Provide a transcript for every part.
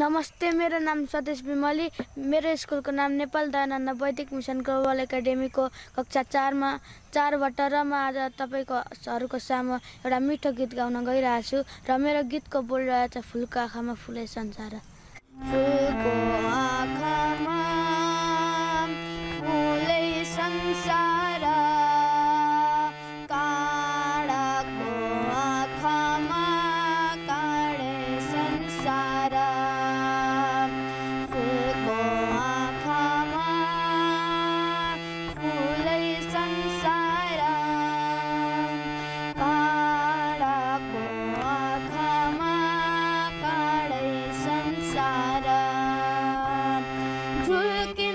नमस्ते मेरो नाम सतेश बिमली। मेरो स्कुलको नाम नेपाल दयानन्द वैदिक मिसन ग्लोबल एकाडेमीको कक्षा चारमा चारबाट र म आज तपाईँको सरको सामु एउटा मिठो गीत गाउन गइरहेको छु र मेरो गीतको बोल रहेछ फुलको आँखामा फुले संसार। Look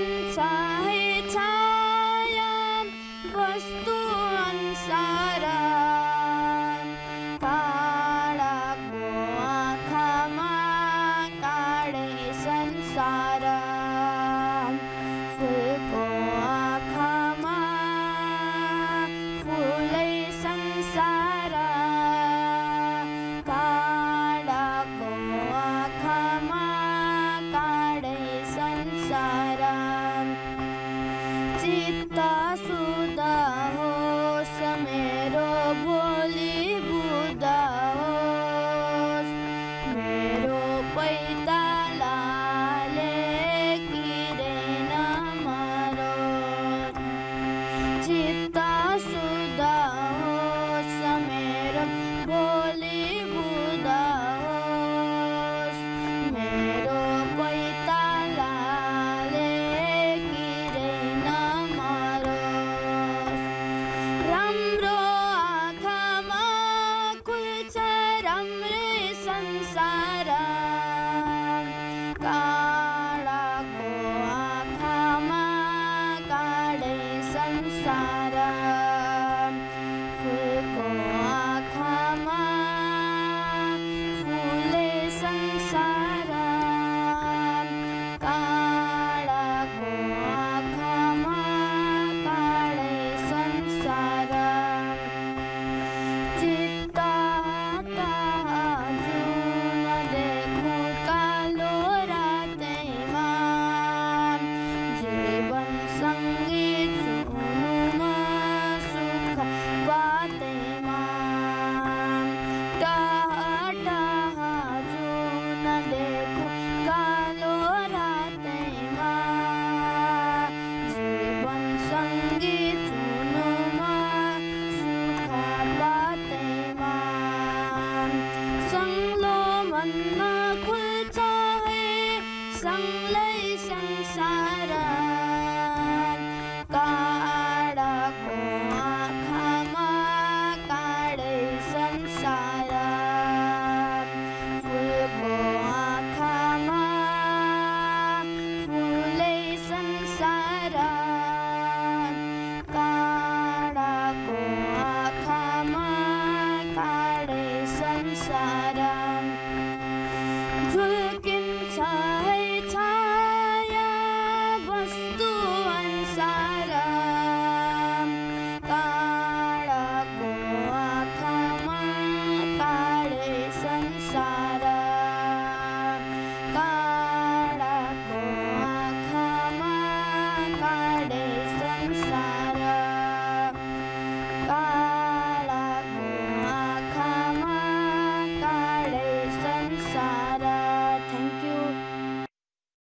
लय संसारा।